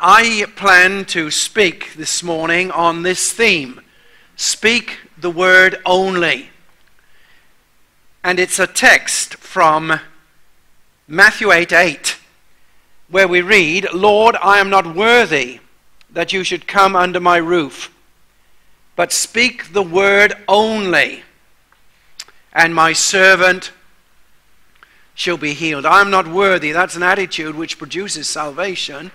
I plan to speak this morning on this theme speak the word only. And it's a text from Matthew 8 8, where we read, Lord, I am not worthy that you should come under my roof, but speak the word only, and my servant shall be healed. I am not worthy. That's an attitude which produces salvation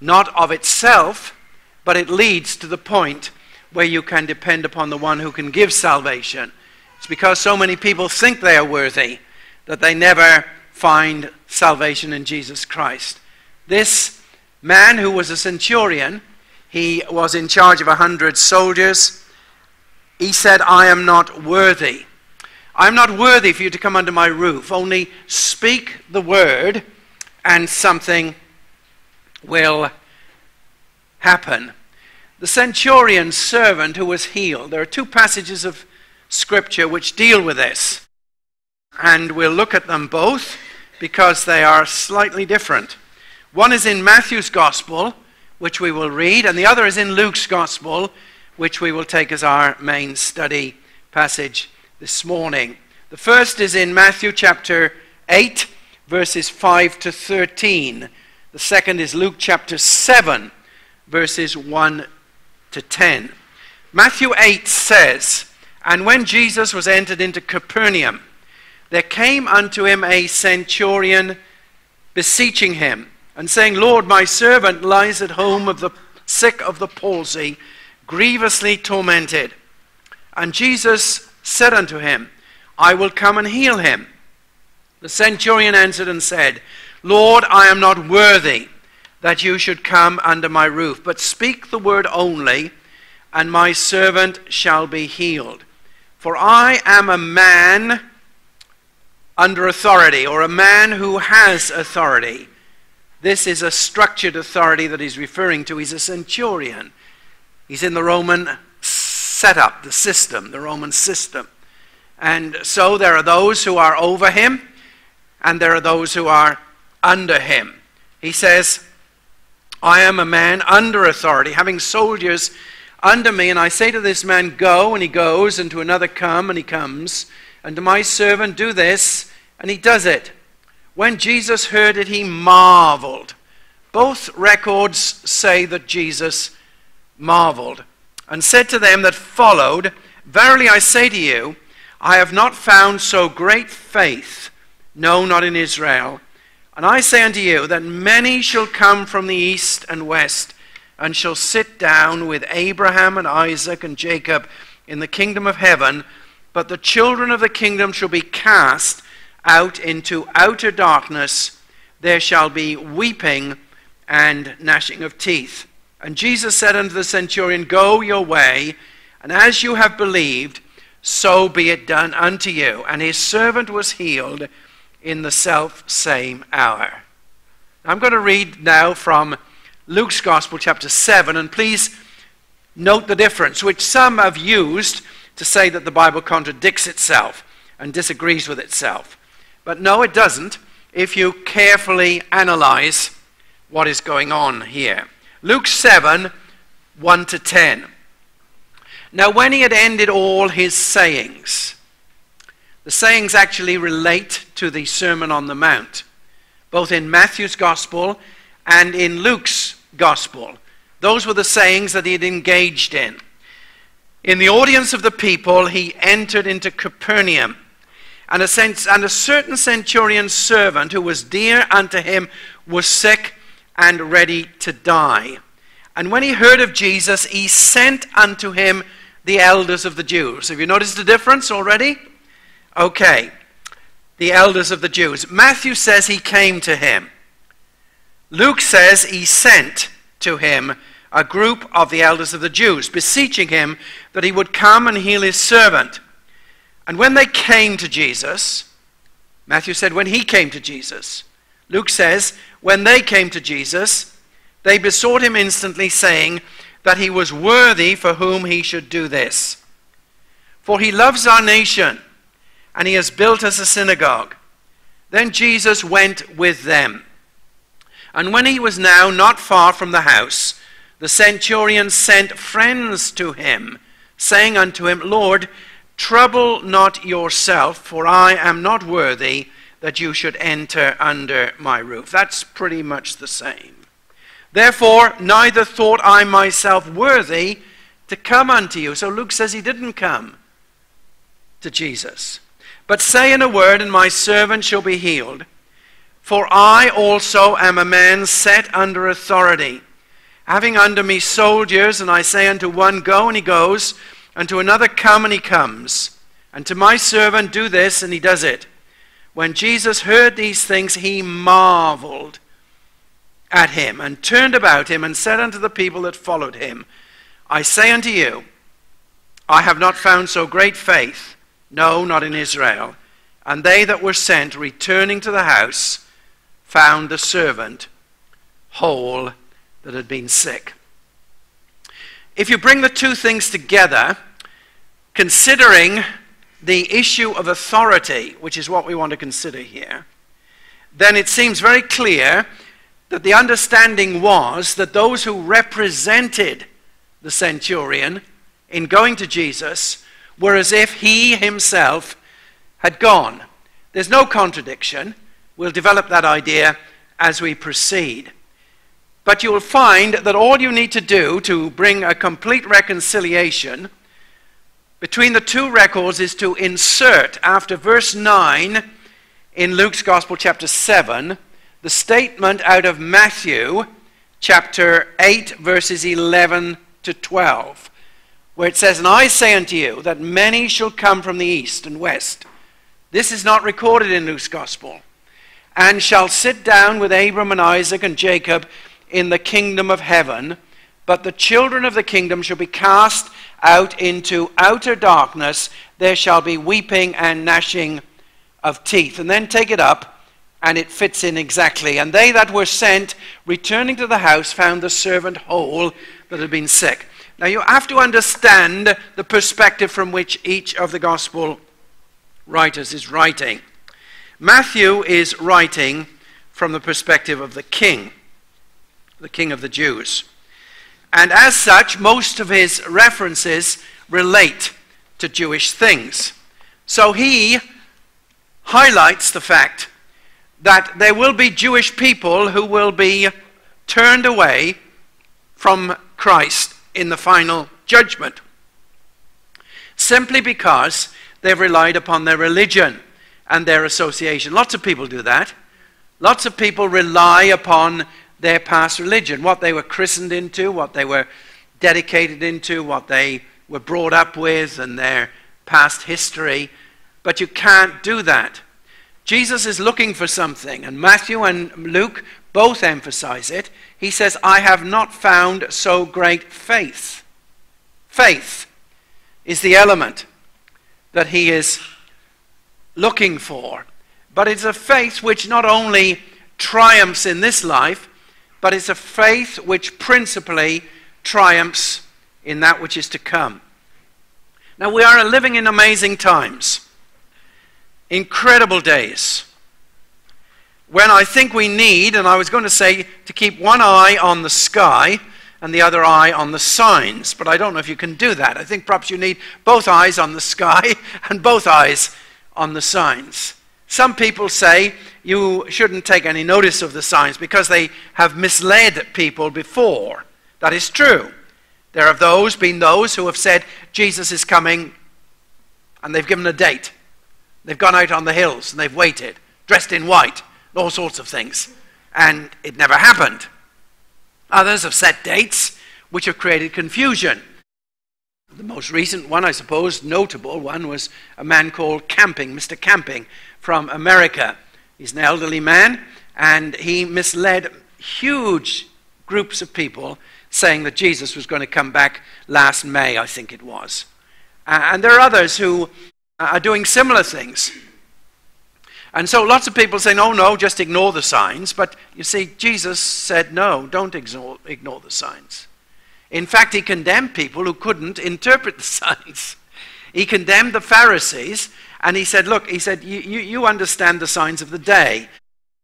not of itself, but it leads to the point where you can depend upon the one who can give salvation. It's because so many people think they are worthy that they never find salvation in Jesus Christ. This man who was a centurion, he was in charge of a hundred soldiers. He said, I am not worthy. I am not worthy for you to come under my roof. Only speak the word, and something will happen. The centurion's servant who was healed, there are two passages of Scripture which deal with this. And we'll look at them both because they are slightly different. One is in Matthew's Gospel, which we will read, and the other is in Luke's Gospel, which we will take as our main study passage this morning. The first is in Matthew chapter 8, verses 5 to 13. The second is Luke chapter 7, verses 1 to 10. Matthew 8 says, And when Jesus was entered into Capernaum, there came unto him a centurion beseeching him, and saying, Lord, my servant lies at home of the sick of the palsy, grievously tormented. And Jesus said unto him, I will come and heal him. The centurion answered and said, Lord, I am not worthy that you should come under my roof, but speak the word only, and my servant shall be healed. For I am a man under authority, or a man who has authority. This is a structured authority that he's referring to. He's a centurion. He's in the Roman setup, the system, the Roman system. And so there are those who are over him, and there are those who are under him. He says, I am a man under authority, having soldiers under me, and I say to this man, Go, and he goes, and to another, Come, and he comes, and to my servant, Do this, and he does it. When Jesus heard it, he marveled. Both records say that Jesus marveled, and said to them that followed, Verily I say to you, I have not found so great faith, no, not in Israel. And I say unto you that many shall come from the east and west, and shall sit down with Abraham and Isaac and Jacob in the kingdom of heaven, but the children of the kingdom shall be cast out into outer darkness. There shall be weeping and gnashing of teeth. And Jesus said unto the centurion, Go your way, and as you have believed, so be it done unto you. And his servant was healed in the self same hour. I'm going to read now from Luke's Gospel, chapter 7, and please note the difference, which some have used to say that the Bible contradicts itself and disagrees with itself. But no, it doesn't if you carefully analyze what is going on here. Luke 7 1 to 10. Now, when he had ended all his sayings, the sayings actually relate to the Sermon on the Mount, both in Matthew's Gospel and in Luke's Gospel. Those were the sayings that he had engaged in. In the audience of the people, he entered into Capernaum. And a, sense, and a certain centurion's servant who was dear unto him was sick and ready to die. And when he heard of Jesus, he sent unto him the elders of the Jews. Have you noticed the difference already? Okay, the elders of the Jews. Matthew says he came to him. Luke says he sent to him a group of the elders of the Jews, beseeching him that he would come and heal his servant. And when they came to Jesus, Matthew said, when he came to Jesus. Luke says, when they came to Jesus, they besought him instantly, saying that he was worthy for whom he should do this. For he loves our nation and he has built us a synagogue. Then Jesus went with them. And when he was now not far from the house, the centurion sent friends to him, saying unto him, Lord, trouble not yourself, for I am not worthy that you should enter under my roof. That's pretty much the same. Therefore, neither thought I myself worthy to come unto you. So Luke says he didn't come to Jesus. But say in a word, and my servant shall be healed. For I also am a man set under authority, having under me soldiers, and I say unto one, Go, and he goes, and to another, Come, and he comes, and to my servant, Do this, and he does it. When Jesus heard these things, he marveled at him, and turned about him, and said unto the people that followed him, I say unto you, I have not found so great faith, no, not in Israel. And they that were sent, returning to the house, found the servant whole that had been sick. If you bring the two things together, considering the issue of authority, which is what we want to consider here, then it seems very clear that the understanding was that those who represented the centurion in going to Jesus were as if he himself had gone. There's no contradiction. We'll develop that idea as we proceed. But you will find that all you need to do to bring a complete reconciliation between the two records is to insert, after verse 9 in Luke's Gospel, chapter 7, the statement out of Matthew, chapter 8, verses 11 to 12, where it says, And I say unto you that many shall come from the east and west. This is not recorded in Luke's Gospel and shall sit down with Abram and Isaac and Jacob in the kingdom of heaven. But the children of the kingdom shall be cast out into outer darkness. There shall be weeping and gnashing of teeth. And then take it up, and it fits in exactly. And they that were sent, returning to the house, found the servant whole that had been sick. Now you have to understand the perspective from which each of the gospel writers is writing. Matthew is writing from the perspective of the king, the king of the Jews. And as such, most of his references relate to Jewish things. So he highlights the fact that there will be Jewish people who will be turned away from Christ in the final judgment simply because they've relied upon their religion and their association. Lots of people do that. Lots of people rely upon their past religion, what they were christened into, what they were dedicated into, what they were brought up with, and their past history. But you can't do that. Jesus is looking for something, and Matthew and Luke both emphasize it. He says, I have not found so great faith. Faith is the element that he is looking for. But it's a faith which not only triumphs in this life, but it's a faith which principally triumphs in that which is to come. Now, we are living in amazing times, incredible days, when I think we need, and I was going to say, to keep one eye on the sky and the other eye on the signs, but I don't know if you can do that. I think perhaps you need both eyes on the sky and both eyes on the signs. Some people say you shouldn't take any notice of the signs because they have misled people before. That is true. There have those been those who have said Jesus is coming and they've given a date. They've gone out on the hills and they've waited, dressed in white, all sorts of things. And it never happened. Others have set dates which have created confusion. The most recent one, I suppose, notable one, was a man called Camping, Mr. Camping from America. He's an elderly man, and he misled huge groups of people saying that Jesus was going to come back last May, I think it was. Uh, and there are others who are doing similar things. And so lots of people say, no, oh, no, just ignore the signs. But you see, Jesus said, no, don't ignore, ignore the signs. In fact, he condemned people who couldn't interpret the signs. He condemned the Pharisees, and he said, Look, he said, you, you, understand the signs of the day.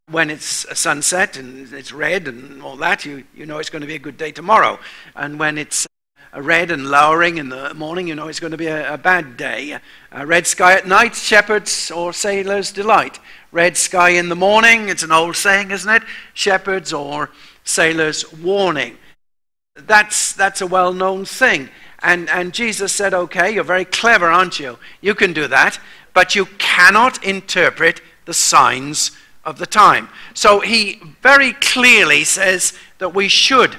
when it's a sunset and it's red and all that, you, you know it's going to be a good day tomorrow. And when it's Uh, red and lowering in the morning, you know it's going to be a, a bad day. A red sky at night, shepherds or sailors' delight. Red sky in the morning, it's an old saying, isn't it? Shepherds or sailors' warning. That's, that's a well known thing. And, and Jesus said, Okay, you're very clever, aren't you? You can do that, but you cannot interpret the signs of the time. So he very clearly says that we should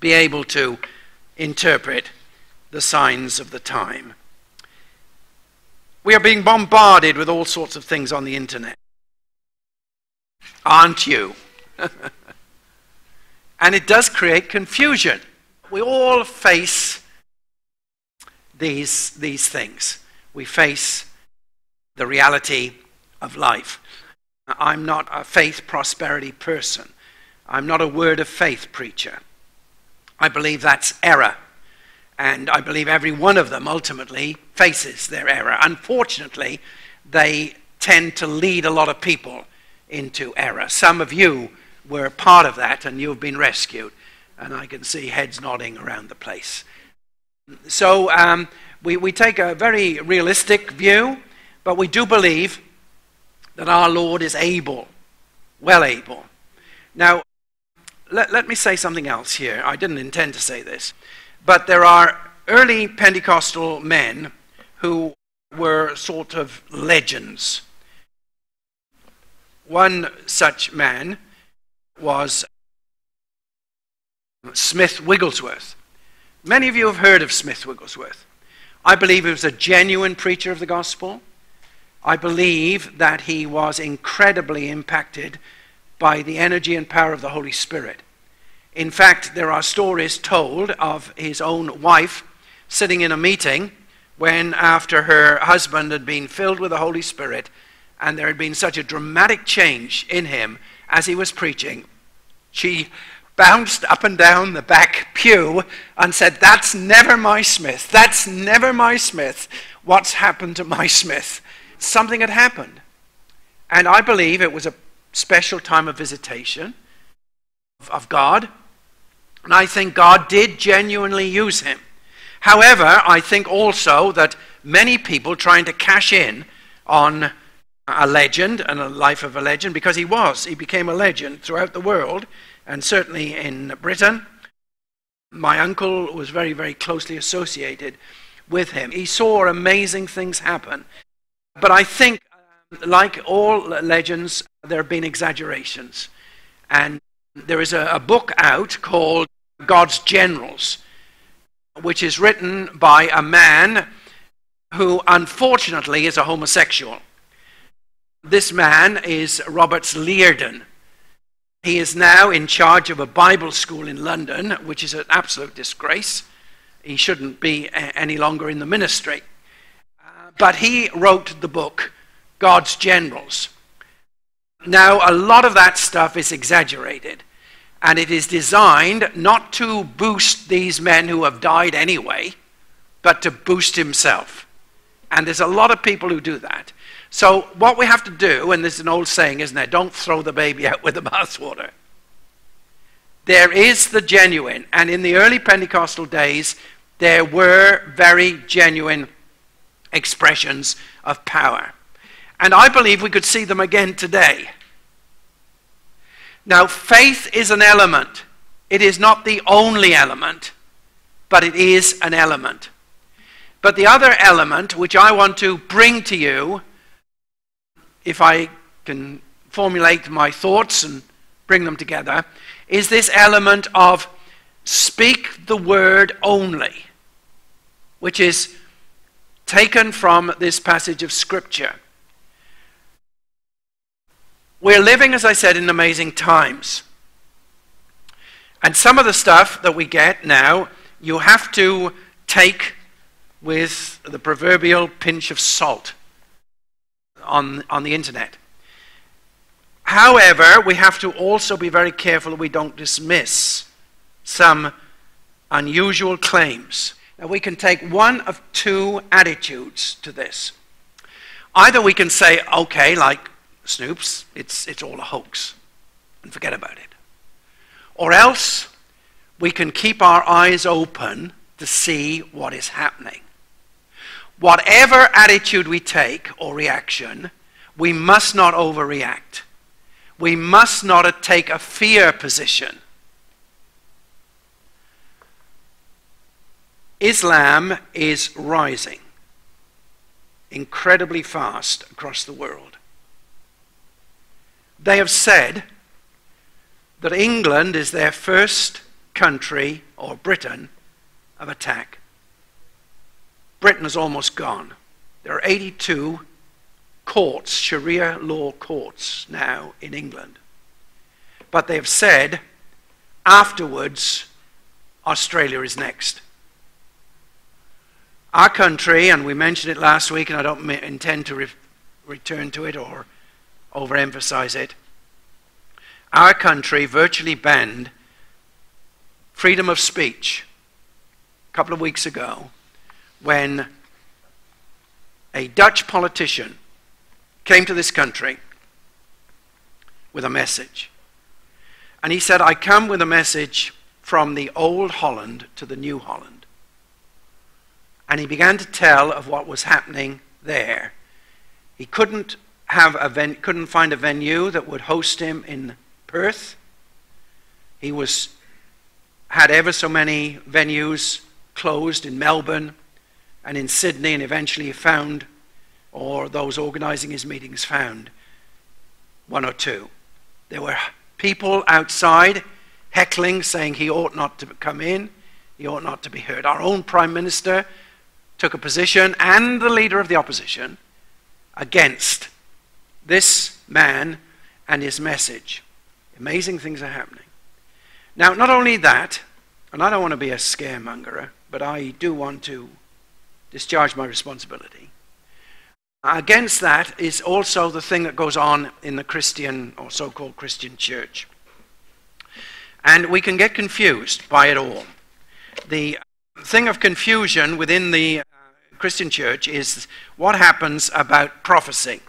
be able to interpret the signs of the time. We are being bombarded with all sorts of things on the internet. Aren't you? and it does create confusion. We all face these, these things. We face the reality of life. I'm not a faith prosperity person. I'm not a word of faith preacher. I believe that's error. And I believe every one of them ultimately faces their error. Unfortunately, they tend to lead a lot of people into error. Some of you were part of that and you've been rescued. And I can see heads nodding around the place. So um, we, we take a very realistic view, but we do believe that our Lord is able, well able. Now, let, let me say something else here. I didn't intend to say this. But there are early Pentecostal men who were sort of legends. One such man was Smith Wigglesworth. Many of you have heard of Smith Wigglesworth. I believe he was a genuine preacher of the gospel. I believe that he was incredibly impacted by the energy and power of the Holy Spirit. In fact, there are stories told of his own wife sitting in a meeting when, after her husband had been filled with the Holy Spirit, and there had been such a dramatic change in him as he was preaching, she bounced up and down the back pew and said, That's never my Smith. That's never my Smith. What's happened to my Smith? Something had happened. And I believe it was a special time of visitation of God. And I think God did genuinely use him. However, I think also that many people trying to cash in on a legend and a life of a legend, because he was, he became a legend throughout the world, and certainly in Britain. My uncle was very, very closely associated with him. He saw amazing things happen. But I think, like all legends, there have been exaggerations. And there is a, a book out called God's Generals, which is written by a man who unfortunately is a homosexual. This man is Robert Liardon. He is now in charge of a Bible school in London, which is an absolute disgrace. He shouldn't be any longer in the ministry. Uh, but he wrote the book, God's Generals. Now, a lot of that stuff is exaggerated. And it is designed not to boost these men who have died anyway, but to boost himself. And there's a lot of people who do that. So, what we have to do, and there's an old saying, isn't there? Don't throw the baby out with the bathwater. There is the genuine. And in the early Pentecostal days, there were very genuine expressions of power. And I believe we could see them again today. Now, faith is an element. It is not the only element, but it is an element. But the other element, which I want to bring to you, if I can formulate my thoughts and bring them together, is this element of speak the word only, which is taken from this passage of Scripture. We're living, as I said, in amazing times. And some of the stuff that we get now, you have to take with the proverbial pinch of salt on, on the internet. However, we have to also be very careful that we don't dismiss some unusual claims. Now, we can take one of two attitudes to this. Either we can say, okay, like Snopes, it's, it's all a hoax and forget about it. Or else we can keep our eyes open to see what is happening. Whatever attitude we take or reaction, we must not overreact. We must not take a fear position. Islam is rising incredibly fast across the world. They have said that England is their first country, or Britain, of attack. Britain is almost gone. There are 82 courts, Sharia law courts, now in England. But they've said afterwards, Australia is next. Our country, and we mentioned it last week, and I don't intend to re- return to it or overemphasize it. Our country virtually banned freedom of speech a couple of weeks ago when a Dutch politician came to this country with a message. And he said, I come with a message from the old Holland to the new Holland. And he began to tell of what was happening there. He couldn't, have a ven- couldn't find a venue that would host him in Perth. He was, had ever so many venues closed in Melbourne and in Sydney, and eventually he found, or those organizing his meetings found, one or two. There were people outside heckling, saying he ought not to come in, he ought not to be heard. Our own Prime Minister took a position, and the leader of the opposition, against this man and his message. Amazing things are happening. Now, not only that, and I don't want to be a scaremonger, but I do want to discharge my responsibility. Against that is also the thing that goes on in the Christian or so called Christian church. And we can get confused by it all. The thing of confusion within the uh, Christian church is what happens about prophecy,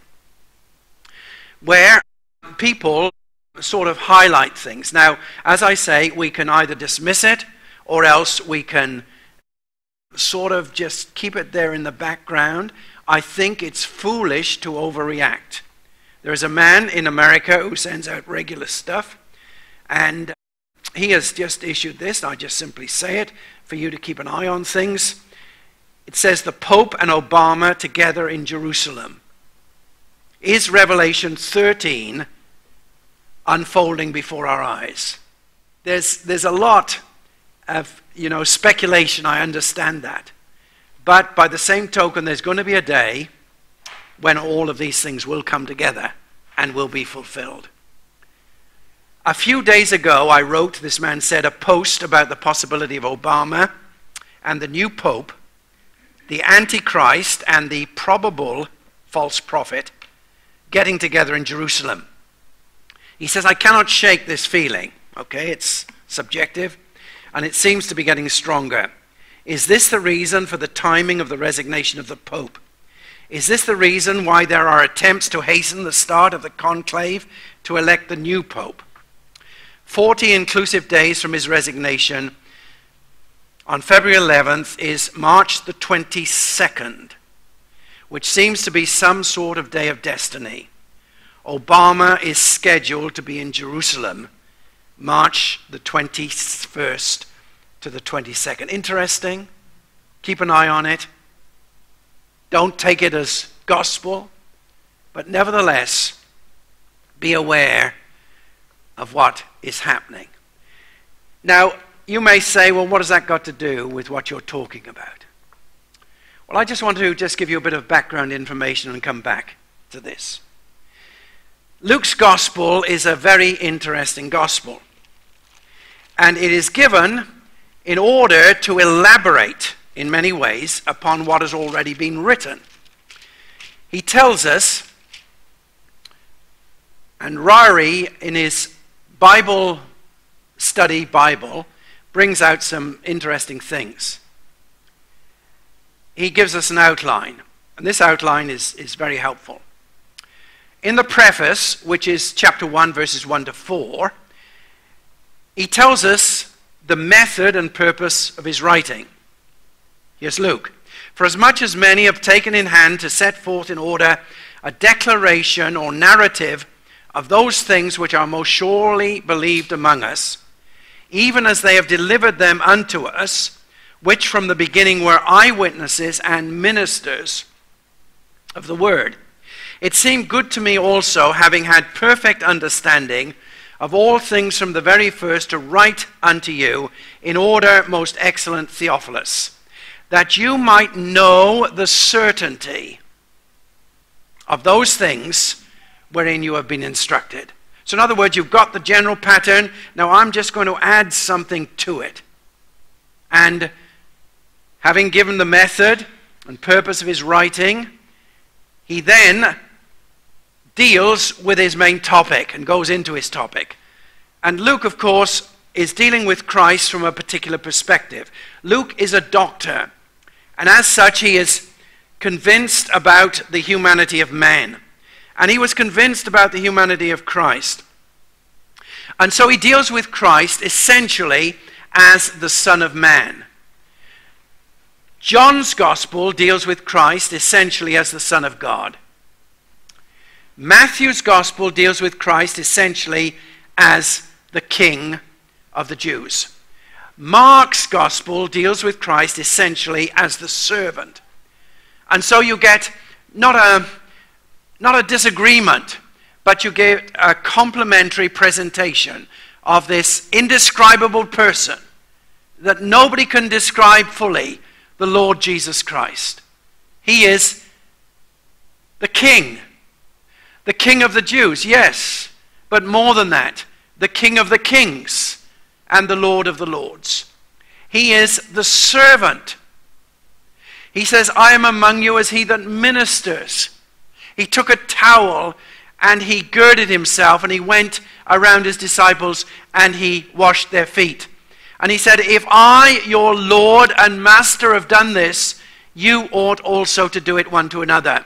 where people sort of highlight things. Now, as I say, we can either dismiss it or else we can sort of just keep it there in the background. I think it's foolish to overreact. There's a man in America who sends out regular stuff, and he has just issued this. I just simply say it for you to keep an eye on things. It says the Pope and Obama together in Jerusalem. Is Revelation 13 unfolding before our eyes? There's, there's a lot of you know, speculation, I understand that. But by the same token, there's going to be a day when all of these things will come together and will be fulfilled. A few days ago, I wrote, this man said, a post about the possibility of Obama and the new Pope, the Antichrist, and the probable false prophet getting together in Jerusalem. He says, I cannot shake this feeling. Okay, it's subjective, and it seems to be getting stronger. Is this the reason for the timing of the resignation of the Pope? Is this the reason why there are attempts to hasten the start of the conclave to elect the new Pope? 40 inclusive days from his resignation on February 11th is March the 22nd, which seems to be some sort of day of destiny. Obama is scheduled to be in Jerusalem March the 21st to the 22nd. Interesting. Keep an eye on it. Don't take it as gospel, but nevertheless, be aware of what is happening. Now, you may say, well, what has that got to do with what you're talking about? Well, I just want to just give you a bit of background information and come back to this. Luke's gospel is a very interesting gospel. And it is given in order to elaborate in many ways upon what has already been written. He tells us, and Ryrie, in his Bible study Bible brings out some interesting things. He gives us an outline, and this outline is, is very helpful. in the preface, which is chapter 1, verses 1 to 4, he tells us the method and purpose of his writing. Here's Luke. For as much as many have taken in hand to set forth in order a declaration or narrative of those things which are most surely believed among us, even as they have delivered them unto us, which from the beginning were eyewitnesses and ministers of the word. It seemed good to me also, having had perfect understanding of all things from the very first, to write unto you in order, most excellent Theophilus, that you might know the certainty of those things wherein you have been instructed. So, in other words, you've got the general pattern. Now, I'm just going to add something to it. And having given the method and purpose of his writing, he then deals with his main topic and goes into his topic. And Luke, of course, is dealing with Christ from a particular perspective. Luke is a doctor, and as such, he is convinced about the humanity of man. And he was convinced about the humanity of Christ. And so he deals with Christ essentially as the Son of Man. John's Gospel deals with Christ essentially as the Son of God. Matthew's Gospel deals with Christ essentially as the King of the Jews. Mark's Gospel deals with Christ essentially as the servant. And so you get not a not a disagreement, but you get a complementary presentation of this indescribable person that nobody can describe fully the Lord Jesus Christ. He is the King, the King of the Jews, yes, but more than that, the King of the kings and the Lord of the lords. He is the servant. He says, I am among you as he that ministers. He took a towel and he girded himself and he went around his disciples and he washed their feet. And he said, If I, your Lord and Master, have done this, you ought also to do it one to another.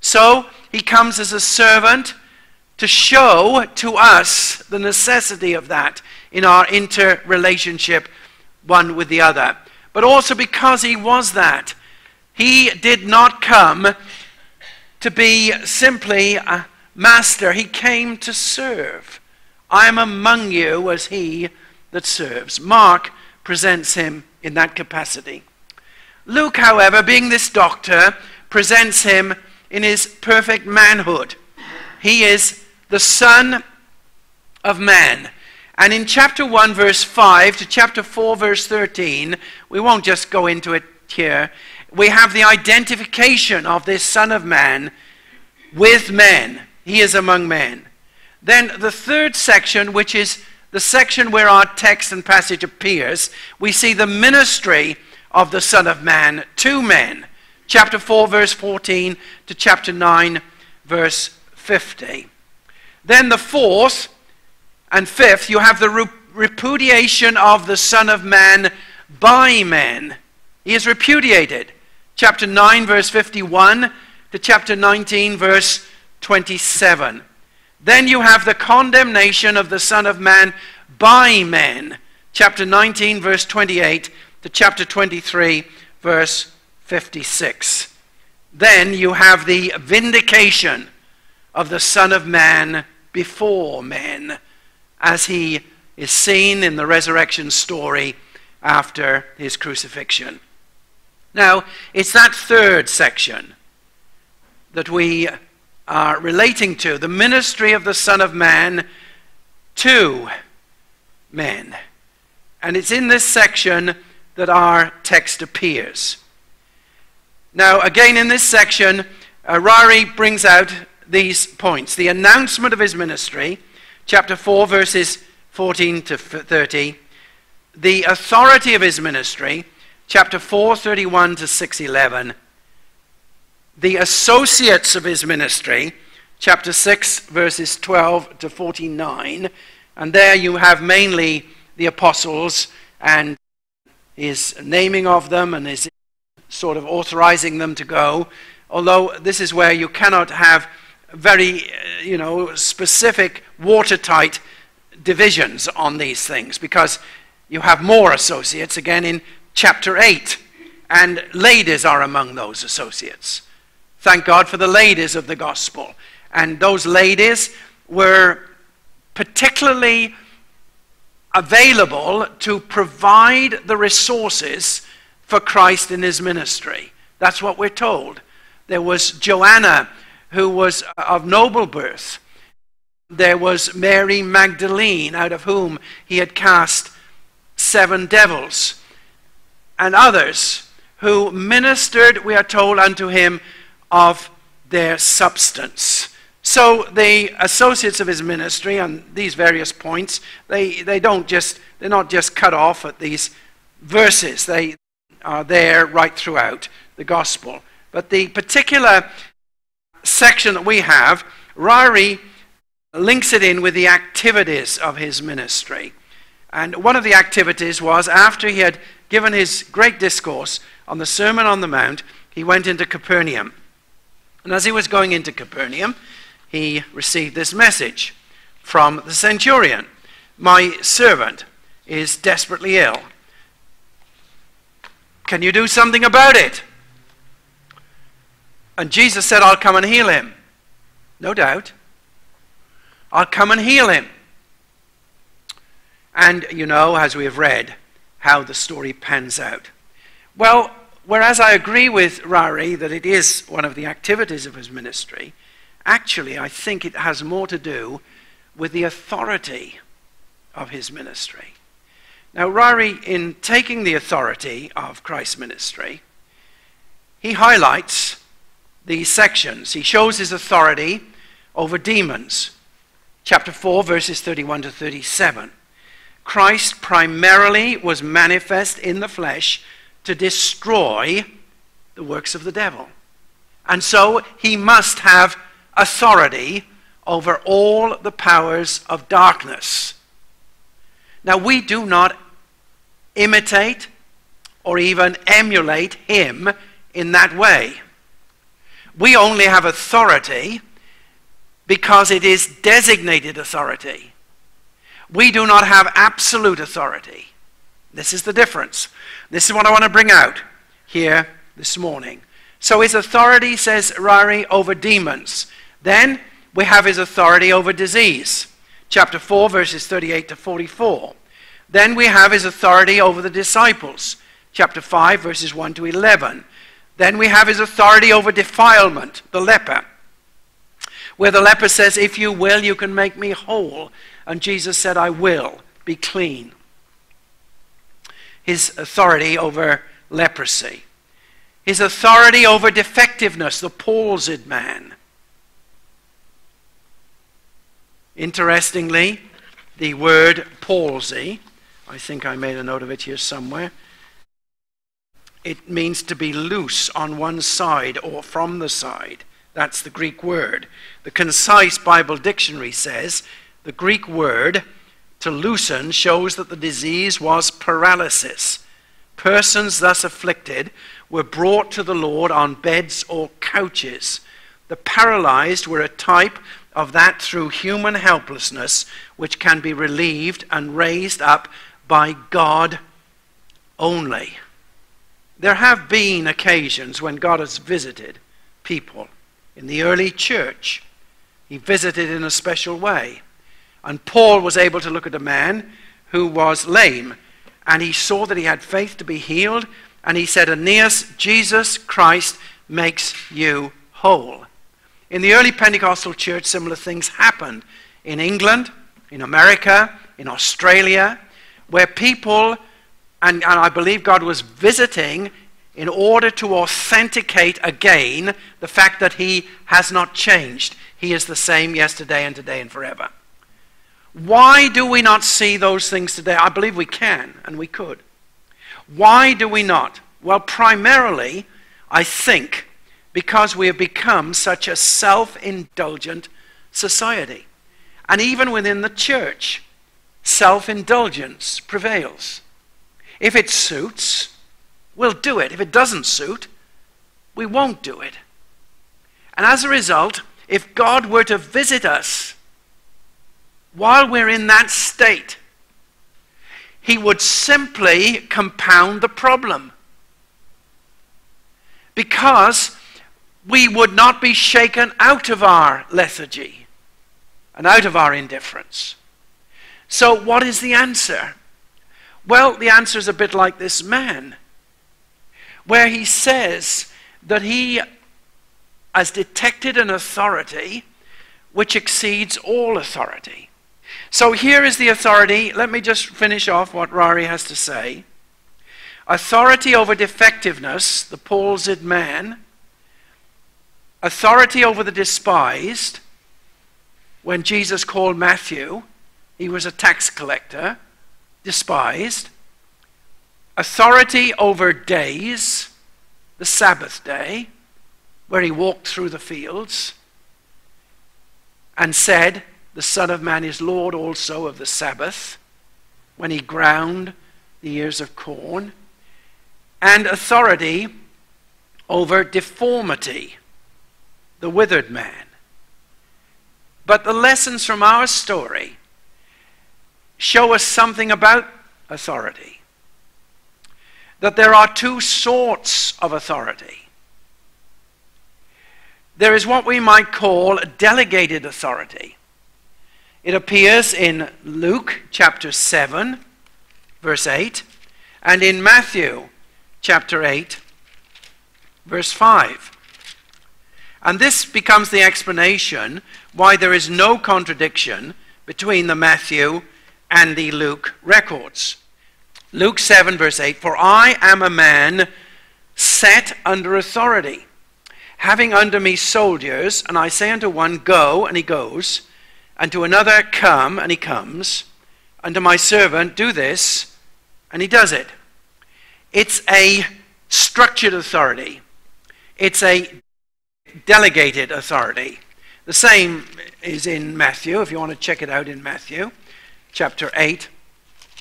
So he comes as a servant to show to us the necessity of that in our interrelationship one with the other. But also because he was that, he did not come to be simply a master, he came to serve. I am among you as he that serves. Mark presents him in that capacity. Luke, however, being this doctor, presents him in his perfect manhood. He is the Son of Man. And in chapter 1, verse 5 to chapter 4, verse 13, we won't just go into it here we have the identification of this Son of Man with men. He is among men. Then the third section, which is the section where our text and passage appears, we see the ministry of the Son of Man to men. Chapter 4, verse 14 to chapter 9, verse 50. Then the fourth and fifth, you have the repudiation of the Son of Man by men. He is repudiated chapter 9, verse 51 to chapter 19, verse 27. Then you have the condemnation of the Son of Man by men, chapter 19, verse 28 to chapter 23, verse 56. Then you have the vindication of the Son of Man before men, as he is seen in the resurrection story after his crucifixion. Now, it's that third section that we are relating to the ministry of the Son of Man to men. And it's in this section that our text appears. Now, again, in this section, uh, Ryrie brings out these points the announcement of his ministry, chapter 4, verses 14 to 30, the authority of his ministry, chapter 4, 31 to 611, the associates of his ministry, chapter 6, verses 12 to 49. And there you have mainly the apostles and his naming of them and his sort of authorizing them to go. Although this is where you cannot have very, uh, you know, specific, watertight divisions on these things because you have more associates again in chapter 8, and ladies are among those associates. Thank God for the ladies of the gospel. And those ladies were particularly available to provide the resources for Christ in his ministry. That's what we're told. There was Joanna, who was of noble birth. There was Mary Magdalene, out of whom he had cast seven devils, and others who ministered, we are told, unto him of their substance. So the associates of his ministry on these various points, they, they don't just, they're not just cut off at these verses. They are there right throughout the gospel. But the particular section that we have, Ryrie links it in with the activities of his ministry. And one of the activities was after he had given his great discourse on the Sermon on the Mount, he went into Capernaum. And as he was going into Capernaum, he received this message from the centurion My servant is desperately ill. Can you do something about it? And Jesus said, I'll come and heal him. No doubt. I'll come and heal him. And you know, as we have read, how the story pans out. Well, whereas I agree with Ryrie that it is one of the activities of his ministry, Actually, I think it has more to do with the authority of his ministry. Now, Ryrie, in taking the authority of Christ's ministry, he highlights these sections. He shows his authority over demons. Chapter 4, verses 31 to 37. Christ primarily was manifest in the flesh to destroy the works of the devil. And so he must have authority over all the powers of darkness. Now, we do not imitate or even emulate him in that way. We only have authority because it is designated authority. We do not have absolute authority. This is the difference. This is what I want to bring out here this morning. So his authority, says Ryrie, over demons. Then we have his authority over disease. Chapter 4, verses 38 to 44. Then we have his authority over the disciples. Chapter 5, verses 1 to 11. Then we have his authority over defilement, the leper. Where the leper says, If you will, you can make me whole. And Jesus said, I will be clean. His authority over leprosy. His authority over defectiveness, the palsied man. Interestingly, the word palsy, I think I made a note of it here somewhere, it means to be loose on one side or from the side. That's the Greek word. The concise Bible dictionary says the Greek word to loosen shows that the disease was paralysis. Persons thus afflicted were brought to the Lord on beds or couches. The paralyzed were a type of that through human helplessness, which can be relieved and raised up by God only. There have been occasions when God has visited people. In the early church, he visited in a special way. And Paul was able to look at a man who was lame, and he saw that he had faith to be healed, and he said, Aeneas, Jesus Christ makes you whole. In the early Pentecostal church, similar things happened in England, in America, in Australia, where people, and, and I believe God was visiting in order to authenticate again the fact that He has not changed. He is the same yesterday and today and forever. Why do we not see those things today? I believe we can and we could. Why do we not? Well, primarily, I think because we have become such a self indulgent society. And even within the church, self indulgence prevails. If it suits, we'll do it. If it doesn't suit, we won't do it. And as a result, if God were to visit us while we're in that state, he would simply compound the problem. Because we would not be shaken out of our lethargy and out of our indifference. So, what is the answer? Well, the answer is a bit like this man, where he says that he has detected an authority which exceeds all authority. So here is the authority. Let me just finish off what Ryrie has to say. Authority over defectiveness, the palsied man. Authority over the despised. When Jesus called Matthew, he was a tax collector, despised. Authority over days, the Sabbath day, where he walked through the fields and said, the Son of Man is Lord also of the Sabbath, when he ground the ears of corn, and authority over deformity, the withered man. But the lessons from our story show us something about authority. That there are two sorts of authority. There is what we might call delegated authority. It appears in Luke chapter 7, verse 8, and in Matthew chapter 8, verse 5. And this becomes the explanation why there is no contradiction between the Matthew and the Luke records. Luke 7, verse 8 For I am a man set under authority, having under me soldiers, and I say unto one, Go, and he goes and to another, Come, and he comes, and to my servant, Do this, and he does it. It's a structured authority, it's a delegated authority. The same is in Matthew, if you want to check it out in Matthew chapter 8,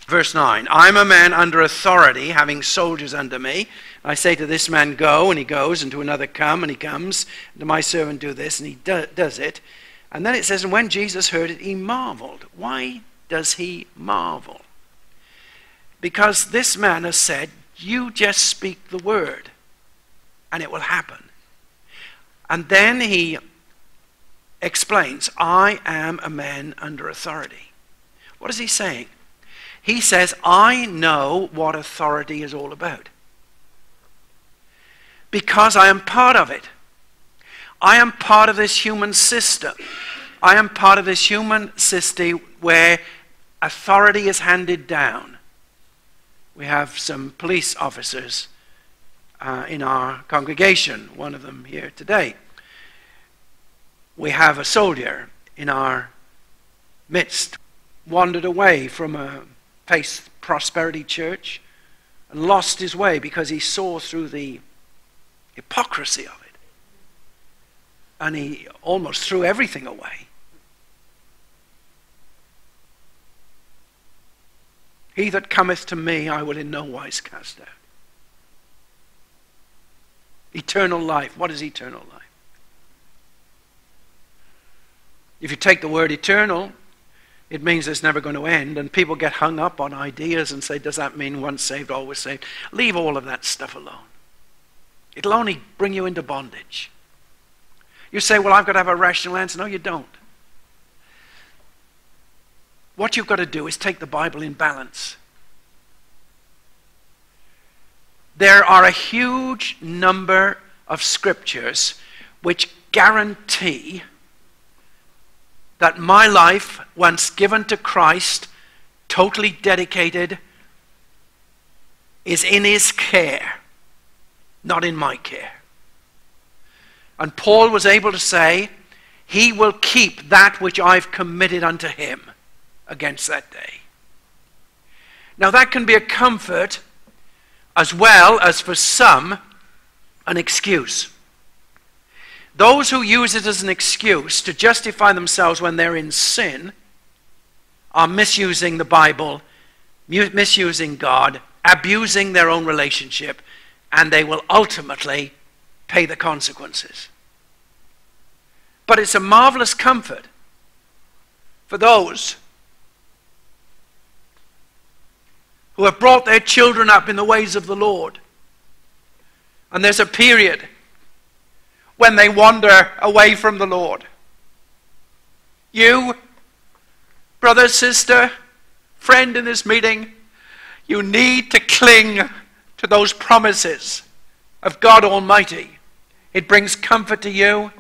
verse 9. I'm a man under authority, having soldiers under me. I say to this man, Go, and he goes, and to another, Come, and he comes, and to my servant, Do this, and he do, does it. And then it says, and when Jesus heard it, he marveled. Why does he marvel? Because this man has said, You just speak the word, and it will happen. And then he explains, I am a man under authority. What is he saying? He says, I know what authority is all about. Because I am part of it. I am part of this human system. I am part of this human system where authority is handed down. We have some police officers uh, in our congregation, one of them here today. We have a soldier in our midst, wandered away from a faith prosperity church and lost his way because he saw through the hypocrisy of and he almost threw everything away. He that cometh to me, I will in no wise cast out. Eternal life. What is eternal life? If you take the word eternal, it means it's never going to end. And people get hung up on ideas and say, does that mean once saved, always saved? Leave all of that stuff alone. It'll only bring you into bondage. You say, well, I've got to have a rational answer. No, you don't. What you've got to do is take the Bible in balance. There are a huge number of scriptures which guarantee that my life, once given to Christ, totally dedicated, is in His care, not in my care. And Paul was able to say, He will keep that which I've committed unto him against that day. Now, that can be a comfort as well as for some an excuse. Those who use it as an excuse to justify themselves when they're in sin are misusing the Bible, misusing God, abusing their own relationship, and they will ultimately pay the consequences. But it's a marvelous comfort for those who have brought their children up in the ways of the Lord. And there's a period when they wander away from the Lord. You, brother, sister, friend in this meeting, you need to cling to those promises of God Almighty. It brings comfort to you,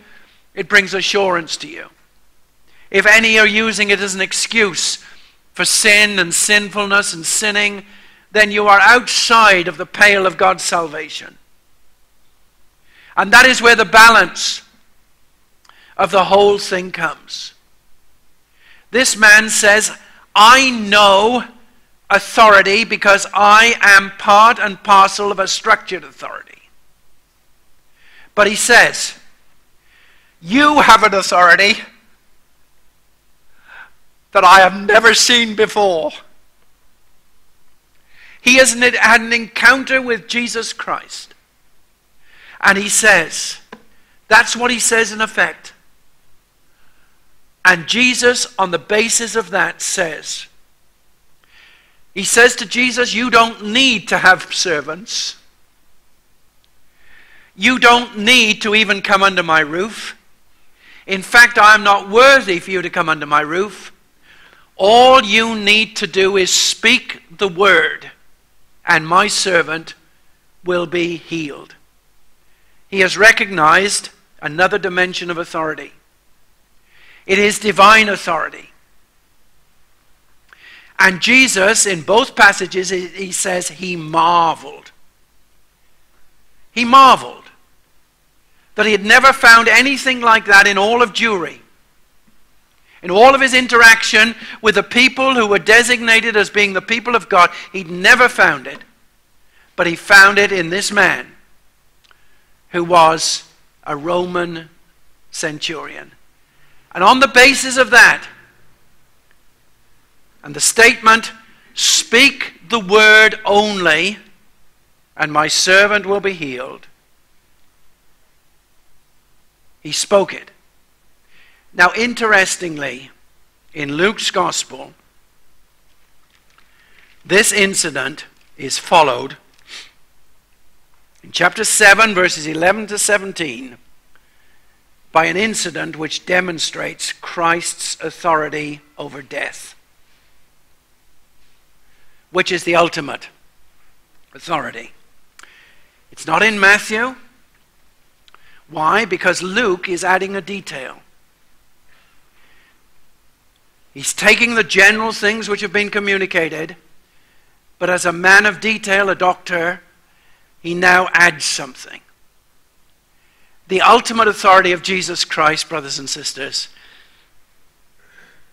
it brings assurance to you. If any are using it as an excuse for sin and sinfulness and sinning, then you are outside of the pale of God's salvation. And that is where the balance of the whole thing comes. This man says, I know authority because I am part and parcel of a structured authority. But he says, You have an authority that I have never seen before. He has had an encounter with Jesus Christ. And he says, that's what he says in effect. And Jesus, on the basis of that, says, He says to Jesus, You don't need to have servants. You don't need to even come under my roof. In fact, I am not worthy for you to come under my roof. All you need to do is speak the word, and my servant will be healed. He has recognized another dimension of authority. It is divine authority. And Jesus, in both passages, he says he marveled. He marveled that he had never found anything like that in all of Jewry. In all of his interaction with the people who were designated as being the people of God, he'd never found it. But he found it in this man who was a Roman centurion. And on the basis of that, and the statement, speak the word only, and my servant will be healed, he spoke it. Now, interestingly, in Luke's gospel, this incident is followed in chapter 7, verses 11 to 17, by an incident which demonstrates Christ's authority over death, which is the ultimate authority. It's not in Matthew. Why? Because Luke is adding a detail. He's taking the general things which have been communicated, but as a man of detail, a doctor, he now adds something. The ultimate authority of Jesus Christ, brothers and sisters,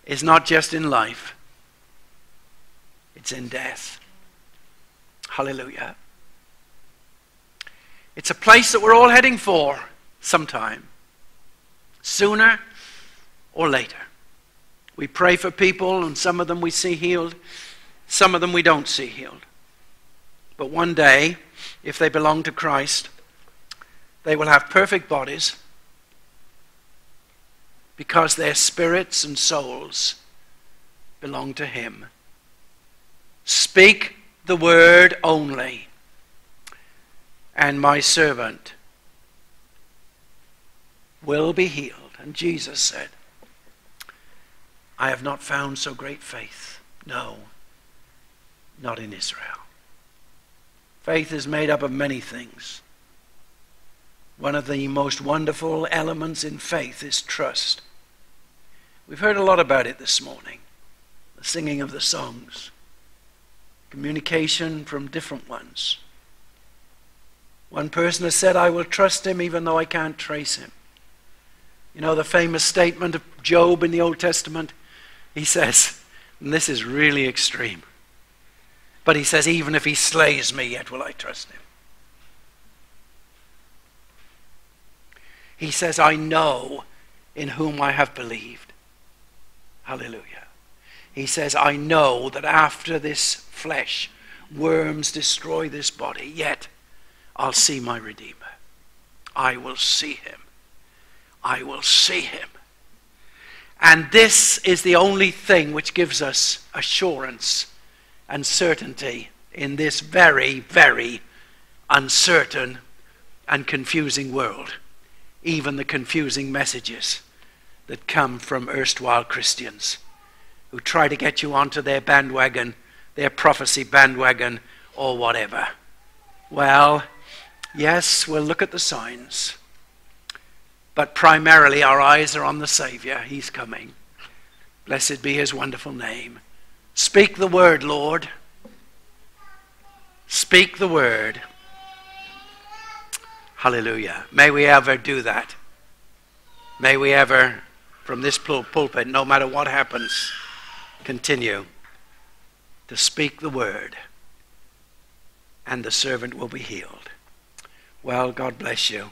is not just in life, it's in death. Hallelujah. It's a place that we're all heading for sometime, sooner or later. We pray for people, and some of them we see healed, some of them we don't see healed. But one day, if they belong to Christ, they will have perfect bodies because their spirits and souls belong to Him. Speak the word only, and my servant will be healed. And Jesus said, I have not found so great faith. No, not in Israel. Faith is made up of many things. One of the most wonderful elements in faith is trust. We've heard a lot about it this morning the singing of the songs, communication from different ones. One person has said, I will trust him even though I can't trace him. You know the famous statement of Job in the Old Testament? He says, and this is really extreme, but he says, even if he slays me, yet will I trust him. He says, I know in whom I have believed. Hallelujah. He says, I know that after this flesh, worms destroy this body, yet I'll see my Redeemer. I will see him. I will see him. And this is the only thing which gives us assurance and certainty in this very, very uncertain and confusing world. Even the confusing messages that come from erstwhile Christians who try to get you onto their bandwagon, their prophecy bandwagon, or whatever. Well, yes, we'll look at the signs. But primarily, our eyes are on the Savior. He's coming. Blessed be his wonderful name. Speak the word, Lord. Speak the word. Hallelujah. May we ever do that. May we ever, from this pulpit, no matter what happens, continue to speak the word, and the servant will be healed. Well, God bless you.